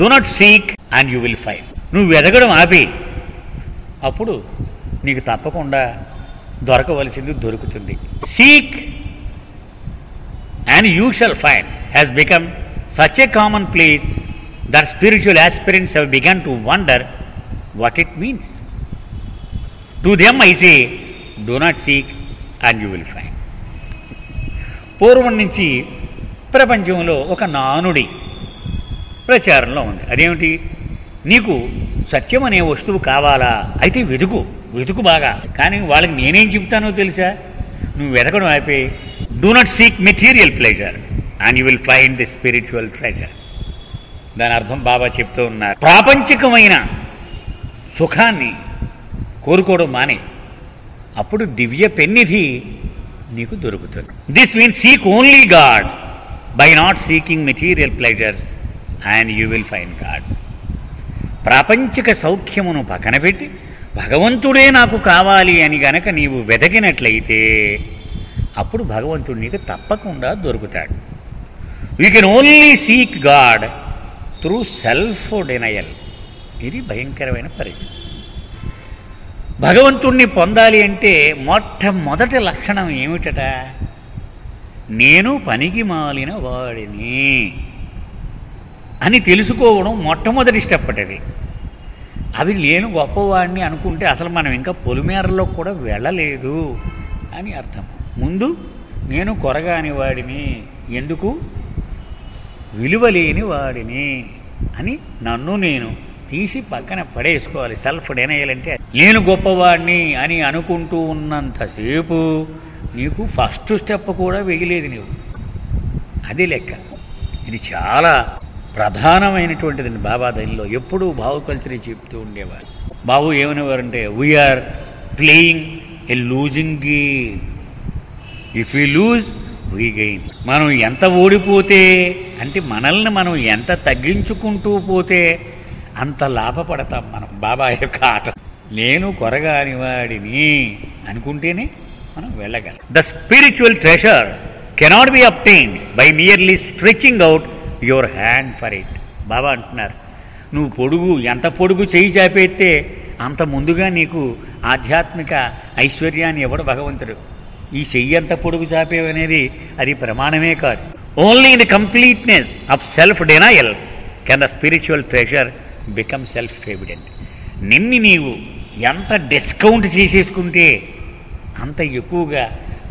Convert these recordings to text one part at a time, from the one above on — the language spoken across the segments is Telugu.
Do not seek and you will find నువ్వు వెదగడం ఆపి. అప్పుడు నీకు తప్పకుండా దొరకవలసింది దొరుకుతుంది. Seek and you shall find has become such a common place that spiritual aspirants have begun to wonder what it means to them I say do not seek and you will find పూర్వం నుంచి ప్రపంచంలో ఒక నానుడి ప్రచారంలో ఉంది. అదేమిటి? నీకు సత్యం అనే వస్తువు కావాలా? అయితే వెతుకు. వెతుకు బాగా. కానీ వాళ్ళకి నేనేం చెప్తానో తెలుసా? నువ్వు వెతకడం అయిపోయి do not seek material pleasure and you will find the spiritual treasure దాని అర్థం బాబా చెప్తూ ఉన్నారు. ప్రాపంచికమైన సుఖాన్ని కోరుకోవడం మానే. అప్పుడు దివ్య పెన్నిధి నీకు దొరుకుతుంది. This means seek only God by not seeking material pleasures and you will find God ప్రాపంచిక సౌఖ్యమును పక్కన పెట్టి భగవంతుడే నాకు కావాలి అని గనక నీవు వెతకినట్లయితే అప్పుడు భగవంతుడు నీకు తప్పకుండా దొరుకుతాడు. You can only seek God through self denial ఇది భయంకరమైన పరిస్థితి. భగవంతుణ్ణి పొందాలి అంటే మొట్టమొదటి లక్షణం ఏమిటట? నేను పనికి మాలిన వాడిని. అని తెలుసుకోవడం మొట్టమొదటి స్టెప్ అటది అవి లేని గొప్పవాడిని అనుకుంటే అసలు మనం ఇంకా పొలిమేరలో కూడా వెళ్ళలేదు అని అర్థం. ముందు నేను కొరగాని వాడిని ఎందుకు? విలువలేని వాడిని అని నన్ను నేను తీసి పక్కన పడేసుకోవాలి. సెల్ఫ్ డెనయల్ అంటే నేను గొప్పవాడిని అని అనుకుంటూ ఉన్నంతసేపు నీకు ఫస్ట్ స్టెప్ కూడా వెయ్యలేదు నీవు. అది లెక్క. ఇది చాలా ప్రధానమైనటువంటిదండి బాబా దైన్లో. ఎప్పుడూ బాబు కల్చరే చెప్తూ ఉండేవారు. బాబు ఏమనేవారంటే we are playing a losing game if you lose we gain మనం ఎంత ఓడిపోతే అంటే మనల్ని మనం ఎంత తగ్గించుకుంటూ పోతే అంత లాభపడతాం మనం బాబా యొక్క ఆట. నేను కొరగాని వాడిని అనుకుంటేనే మనం వెళ్ళగలం. The spiritual treasure cannot be obtained by merely stretching out your hand for it. Baba అంటున్నారు నువ్వు పొడుగు ఎంత పొడుగు చేయి చాపేస్తే అంత ముందుగా నీకు ఆధ్యాత్మిక ఐశ్వర్యాన్ని ఎవడు భగవంతుడు. ఈ చెయ్యి ఎంత పొడుగు చాపేవనేది అది ప్రమాణమే కాదు. Only in the completeness of self denial can the spiritual treasure become self evident నిన్ని నీవు ఎంత డిస్కౌంట్ చేసేసుకుంటే అంత ఎక్కువగా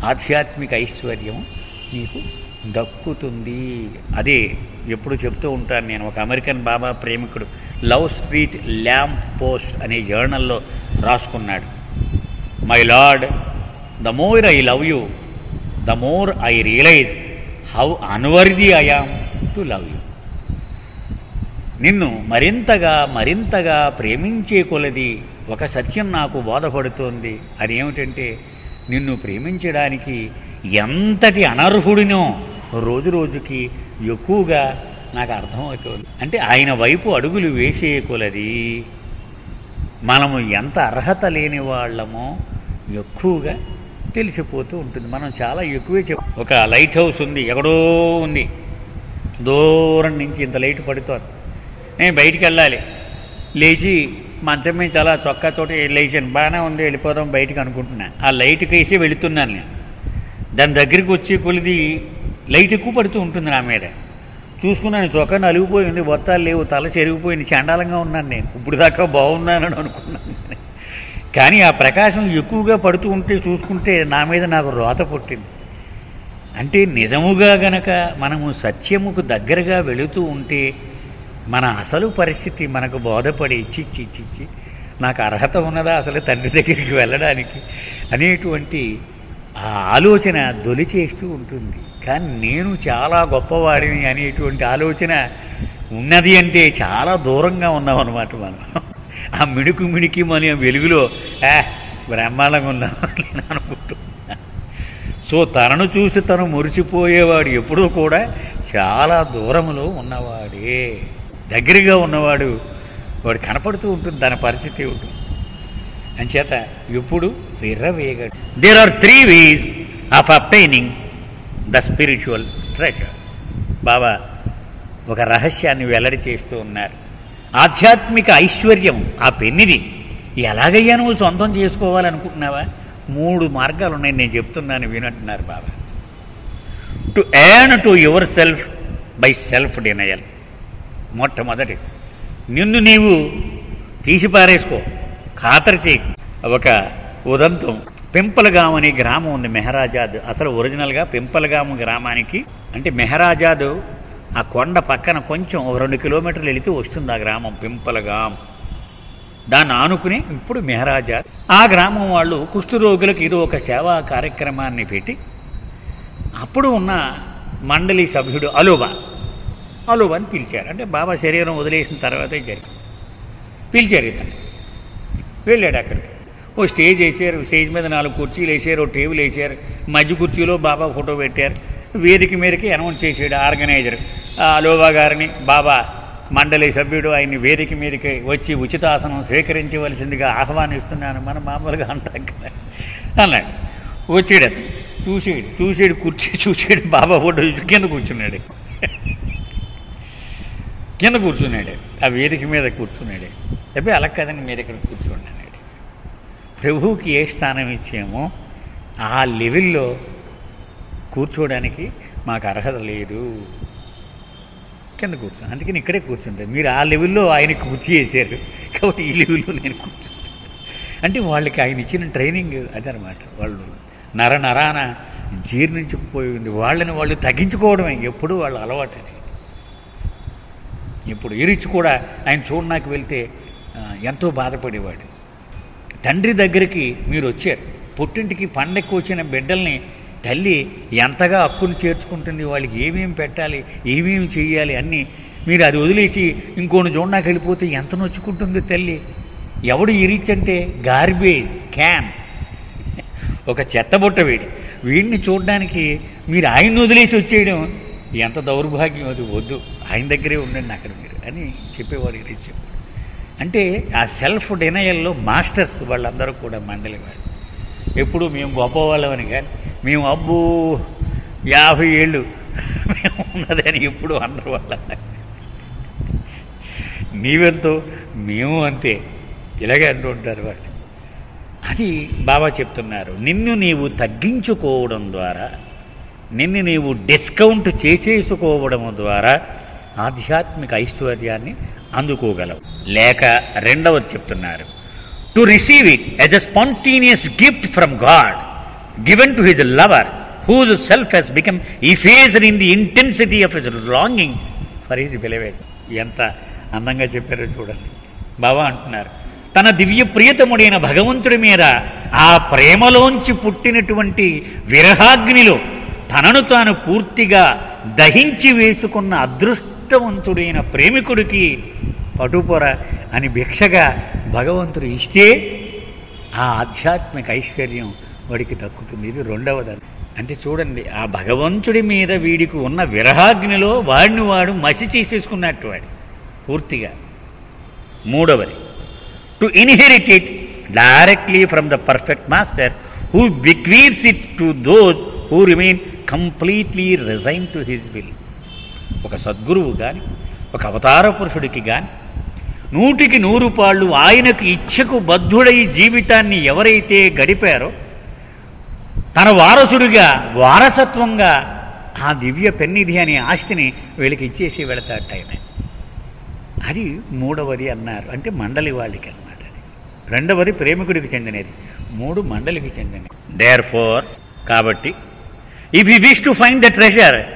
ఆధ్యాత్మిక ఐశ్వర్యం నీకు దక్కుతుంది. అదే ఎప్పుడు చెప్తూ ఉంటాను నేను ఒక అమెరికన్ బాబా ప్రేమికుడు. లవ్ స్ట్రీట్ ల్యాంప్ పోస్ట్ అనే జర్నల్లో రాసుకున్నాడు. My Lord the more I love you the more I realize how unworthy I to love you. నిన్ను మరింతగా మరింతగా ప్రేమించే కొలది ఒక సత్యం నాకు బోధపడుతోంది. అదేమిటంటే నిన్ను ప్రేమించడానికి ఎంతటి అనర్హుడినో రోజు రోజుకి ఎక్కువగా నాకు అర్థమవుతుంది. అంటే ఆయన వైపు అడుగులు వేసే కొలది మనము ఎంత అర్హత లేని వాళ్ళమో ఎక్కువగా తెలిసిపోతూ ఉంటుంది. మనం చాలా ఎక్కువే చెప్ ఒక లైట్ హౌస్ ఉంది ఎక్కడో ఉంది. దూరం నుంచి ఇంత లైట్ పడుతోంది. నేను బయటికి వెళ్ళాలి. లేచి మంచం మీద చాలా చొక్కాతోటి లేచాను. బాగానే ఉంది వెళ్ళిపోదాం బయటికి అనుకుంటున్నాను ఆ లైట్కి వేసి వెళుతున్నాను నేను. దాని దగ్గరికి వచ్చే కొలిది లైట్ ఎక్కువ పడుతూ ఉంటుంది నా మీద. చూసుకున్నాను చొక్కా నలిగిపోయింది బొత్తాలు లేవు తల చెరిగిపోయింది చండాలంగా ఉన్నాను నేను. ఇప్పుడు దాకా బాగున్నానని అనుకున్నాను కానీ ఆ ప్రకాశం ఎక్కువగా పడుతూ ఉంటే చూసుకుంటే నా మీద నాకు రోత పుట్టింది. అంటే నిజముగా గనక మనము సత్యముకు దగ్గరగా వెళుతూ ఉంటే మన అసలు పరిస్థితి మనకు బోధపడి ఇచ్చి ఇచ్చి నాకు అర్హత ఉన్నదా అసలు తండ్రి దగ్గరికి వెళ్ళడానికి అనేటువంటి ఆ ఆలోచన దొలి చేస్తూ ఉంటుంది. కానీ నేను చాలా గొప్పవాడిని అనేటువంటి ఆలోచన ఉన్నది అంటే చాలా దూరంగా ఉన్నాం అనమాట మనం. ఆ మిడుకు మిడికి మన వెలుగులో ఏ బ్రహ్మాండంగా ఉన్నాం అని నేను సో తనను చూసి తను మురిచిపోయేవాడు ఎప్పుడూ కూడా చాలా దూరములో ఉన్నవాడే. దగ్గరగా ఉన్నవాడు వాడు కనపడుతూ ఉంటుంది తన పరిస్థితి ఉంటుంది అంచేత ఎప్పుడు విర్రవేగడు. There are three ways of obtaining the spiritual treasure. Baba ఒక రహస్యాన్ని వెల్లడి చేస్తూ ఉన్నారు. ఆధ్యాత్మిక ఐశ్వర్యం ఆ పెన్నిది. ఎలాగయ్యా నువ్వు సొంతం చేసుకోవాలనుకుంటున్నావా? మూడు మార్గాలు ఉన్నాయి నేను చెప్తున్నాను వినంటున్నారు Baba. To earn to your self by self denial. మొట్టమొదటి నిన్ను నీవు తీసిపారేసుకో ఖాతరు చేయి. ఒక ఉదంతం. పెంపలగాం అనే గ్రామం ఉంది మెహరాజాద్. అసలు ఒరిజినల్గా పెంపలగాము గ్రామానికి అంటే మెహరాజాద్ ఆ కొండ పక్కన కొంచెం ఒక రెండు కిలోమీటర్లు వెళితే వస్తుంది ఆ గ్రామం పెంపలగాం. దాన్ని ఆనుకుని ఇప్పుడు మెహరాజాద్. ఆ గ్రామం వాళ్ళు కుష్ఠరోగులకు ఇది ఒక సేవా కార్యక్రమాన్ని పెట్టి అప్పుడు ఉన్న మండలి సభ్యుడు అలోబా అలోబా అని పిలిచారు. అంటే బాబా శరీరం వదిలేసిన తర్వాతే జరిగింది. పిలిచారు ఇతన్ని. వెళ్ళాడు అక్కడికి. ఓ స్టేజ్ వేసారు స్టేజ్ మీద నాలుగు కుర్చీలు వేసారు ఓ టేబుల్ వేసారు. మధ్య కుర్చీలో బాబా ఫోటో పెట్టారు. వేదిక మీదకి అనౌన్స్ చేసాడు ఆర్గనైజర్. ఆ అలోబా గారిని బాబా మండలి సభ్యుడు ఆయన్ని వేదిక మీదకి వచ్చి ఉచితాసనం స్వీకరించవలసిందిగా ఆహ్వానిస్తున్నాను. మన మామూలుగా అంటాం కదా. అన్నాడు. వచ్చాడు అతను. చూసాడు చూసాడు కుర్చీ చూసాడు బాబా ఫోటో చూసి కింద కూర్చున్నాడు. కింద కూర్చున్నాడు. ఆ వేదిక మీద కూర్చున్నాడు. అబ్బాయి అలా కదండి మీరు ఇక్కడ కూర్చోండి. ప్రభువుకి ఏ స్థానం ఇచ్చామో ఆ లెవెల్లో కూర్చోవడానికి మాకు అర్హత లేదు. కింద కూర్చో అందుకని ఇక్కడే కూర్చుంటారు మీరు ఆ లెవెల్లో ఆయన కూర్చి వేసారు కాబట్టి ఈ లెవెల్లో నేను కూర్చుంటాను అంటే వాళ్ళకి ఆయన ఇచ్చిన ట్రైనింగ్ అదనమాట. వాళ్ళు నర నరాన జీర్ణించుకుపోయింది. వాళ్ళని వాళ్ళు తగ్గించుకోవడమే. ఎప్పుడూ వాళ్ళ అలవాటు అది. ఇప్పుడు ఇరిచి కూడా ఆయన చూడడానికి వెళ్తే ఎంతో బాధపడేవాడు. తండ్రి దగ్గరికి మీరు వచ్చారు. పుట్టింటికి పండక్కి వచ్చిన బిడ్డల్ని తల్లి ఎంతగా హక్కును చేర్చుకుంటుంది వాళ్ళకి ఏమేమి పెట్టాలి ఏమేమి చేయాలి అన్నీ మీరు అది వదిలేసి ఇంకోటి చూడడానికి వెళ్ళిపోతే ఎంత నొచ్చుకుంటుంది తల్లి? ఎవడు ఇరిచ్ అంటే? Garbage can. ఒక చెత్తబుట్ట వీడి. వీడిని చూడడానికి మీరు ఆయన్ని వదిలేసి వచ్చేయడం ఎంత దౌర్భాగ్యం అది వద్దు. ఆయన దగ్గరే ఉండండి అక్కడ మీరు అని చెప్పేవాడు ఇరిచ్ అంటే ఆ సెల్ఫ్ డినయల్లో మాస్టర్స్ వాళ్ళందరూ కూడా మండలి వాళ్ళు. ఎప్పుడు మేము గొప్పవాళ్ళమని కానీ మేము అబ్బో యాభై ఏళ్ళు మేము ఉన్నదని ఎప్పుడు అందరు వాళ్ళ నీవెంతో? మేము అంతే. ఇలాగే అంటూ ఉంటారు వాళ్ళు. అది బాబా చెప్తున్నారు నిన్ను నీవు తగ్గించుకోవడం ద్వారా నిన్ను నీవు డిస్కౌంట్ చేసేసుకోవడం ద్వారా ఆధ్యాత్మిక ఐశ్వర్యాన్ని అందుకోగలవు. లేక రెండవది చెప్తున్నారు. To receive it as a spontaneous gift from God given to his lover whose self has become ఈ in the intensity of his longing for his beloved ఎంత అందంగా చెప్పారో చూడండి. బాబా అంటున్నారు తన దివ్య ప్రియతముడైన భగవంతుడి మీద ఆ ప్రేమలోంచి పుట్టినటువంటి విరహాగ్నిలో తనను తాను పూర్తిగా దహించి వేసుకున్న అదృష్టవంతుడైన ప్రేమికుడికి పటుపొర అని భిక్షగా భగవంతుడు ఇస్తే ఆ ఆధ్యాత్మిక ఐశ్వర్యం వాడికి దక్కుతుంది. ఇది రెండవది. అంటే చూడండి ఆ భగవంతుడి మీద వీడికి ఉన్న విరహాగ్నిలో వాడిని వాడు మసి చేసేసుకున్నట్టు వాడు పూర్తిగా. మూడవది. To inherit it directly from the perfect master who bequeaths it to those who remain completely resign to his will ఒక సద్గురువు కానీ ఒక అవతార పురుషుడికి కానీ నూటికి నూరు పాళ్ళు ఆయనకు ఇచ్చకు బద్ధుడై జీవితాన్ని ఎవరైతే గడిపారో తన వారసుడిగా వారసత్వంగా ఆ దివ్య పెన్నిధి అనే ఆస్తిని వీళ్ళకి ఇచ్చేసి వెళతాట ఆయన. అది మూడవది అన్నారు. అంటే మండలి వాళ్ళకి అన్నమాట అది. రెండవది ప్రేమికుడికి చెందినది. మూడు మండలికి చెందినది. డేర్ ఫోర్ కాబట్టి if you wish to find the treasure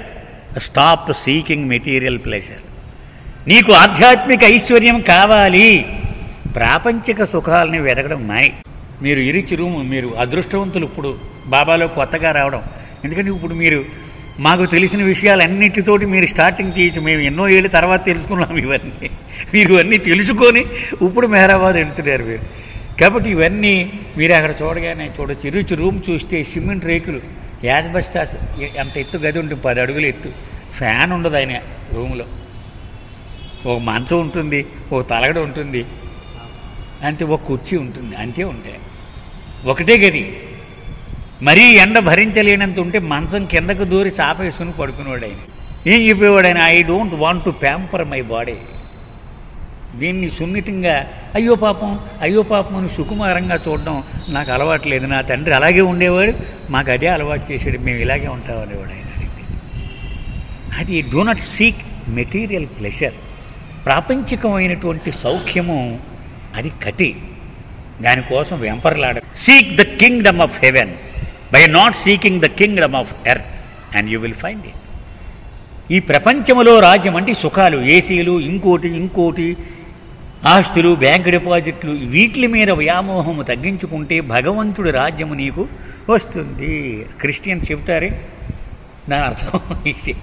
stop seeking material pleasure నీకు ఆధ్యాత్మిక ఐశ్వర్యం కావాలి. ప్రాపంచిక సుఖాలని వెతకడం మాని. మీరు ఇరిచి రూము మీరు అదృష్టవంతులు ఇప్పుడు బాబాలో కొత్తగా రావడం. ఎందుకంటే ఇప్పుడు మీరు మాకు తెలిసిన విషయాలన్నిటితోటి మీరు స్టార్టింగ్ చేయొచ్చు. మేము ఎన్నో ఏళ్ళ తర్వాత తెలుసుకున్నాం ఇవన్నీ. మీరు అన్నీ తెలుసుకొని ఇప్పుడు మెహరాబాద్ వెళ్తున్నారు మీరు. కాబట్టి ఇవన్నీ మీరు అక్కడ చూడగానే చూడొచ్చు. ఇరుచి రూమ్ చూస్తే సిమెంట్ రేకులు. యాజ్బస్టాస్ అంత ఎత్తు గది ఉంటుంది పది అడుగులు ఎత్తు. ఫ్యాన్ ఉండదు ఆయన రూమ్లో. ఒక మంచం ఉంటుంది ఒక తలగడ ఉంటుంది అంతే ఒక కుర్చీ ఉంటుంది అంతే ఉంటాయి. ఒకటే గది. మరీ ఎండ భరించలేనంత ఉంటే మంచం కిందకు దూరి చాప వేసుకుని పడుకునేవాడు ఆయన. ఏం చెప్పేవాడు ఆయన? I don't want to pamper my body దీన్ని సున్నితంగా అయ్యో పాపం అయ్యో పాపం అని సుకుమారంగా చూడడం నాకు అలవాటు లేదు నా తండ్రి అలాగే ఉండేవాడు మాకు అదే అలవాటు చేసాడు మేము ఇలాగే ఉంటామనేవాడు ఆయన అడిగితే. అది do not seek material pleasure ప్రాపంచికమైనటువంటి సౌఖ్యము అది కటి. దానికోసం వెంపర్లాడ. Seek the kingdom of heaven by not seeking the kingdom of earth and you will find it ఈ ప్రపంచంలో రాజ్యం అంటే సుఖాలు ఏసీలు ఇంకోటి ఇంకోటి ఆస్తులు బ్యాంక్ డిపాజిట్లు వీటి మీద వ్యామోహము తగ్గించుకుంటే భగవంతుడి రాజ్యము నీకు వస్తుంది. క్రిస్టియన్ చెబుతారే? దాని అర్థం ఇది.